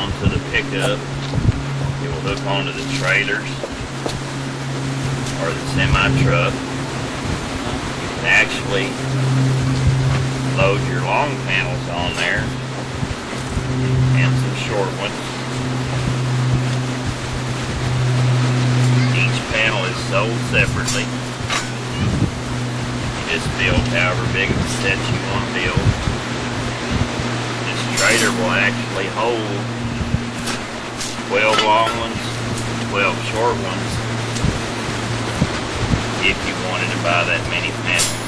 onto the pickup. It will hook onto the trailers or the semi truck. You can actually load your long panels on there and some short ones. Each panel is sold separately. You just build however big of a set you want to build. This trailer will actually hold 12 long ones, 12 short ones, if you wanted to buy that many panels.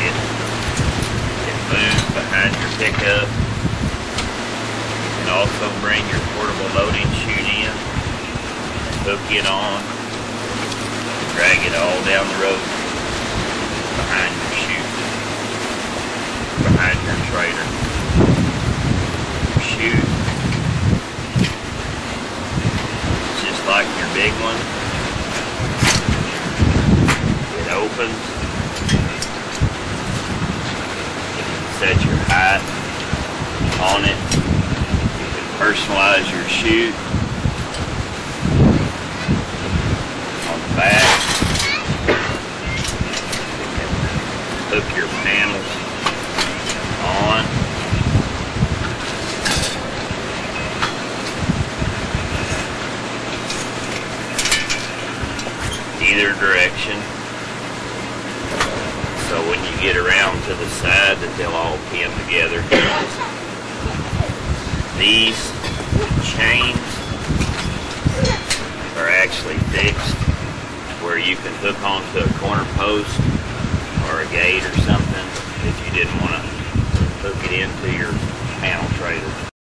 It, it moves behind your pickup. You can also bring your portable loading chute in, hook it on, drag it all down the road behind your chute, behind your trailer. Your chute It's just like your big one. It opens. You can set your height on it. You can personalize your chute. On the back. You can hook your panels on. Either direction. So when you get around to the side that they'll all pin together. These chains are actually fixed where you can hook onto a corner post or a gate or something if you didn't want to hook it into your